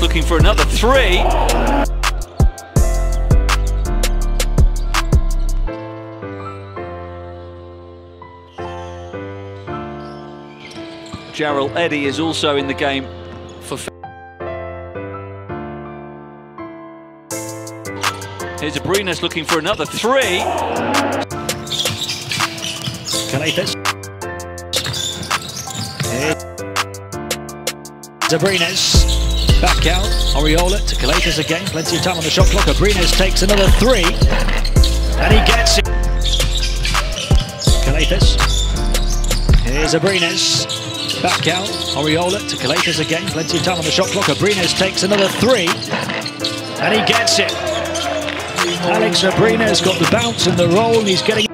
looking for another three. Jarell Eddie is also in the game for. Here's Abrines looking for another three. Calathes. Abrines. Back out. Oriola to Calathes again. Plenty of time on the shot clock. Abrines takes another three. And he gets it. Calathes. Here's Abrines. Back out. Oriola to Calathes again. Plenty of time on the shot clock. Abrines takes another three. And he gets it. Alex Abrines got the bounce and the roll. And he's getting.